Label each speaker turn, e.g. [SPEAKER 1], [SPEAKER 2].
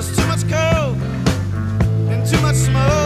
[SPEAKER 1] There's too much coal and too much smoke.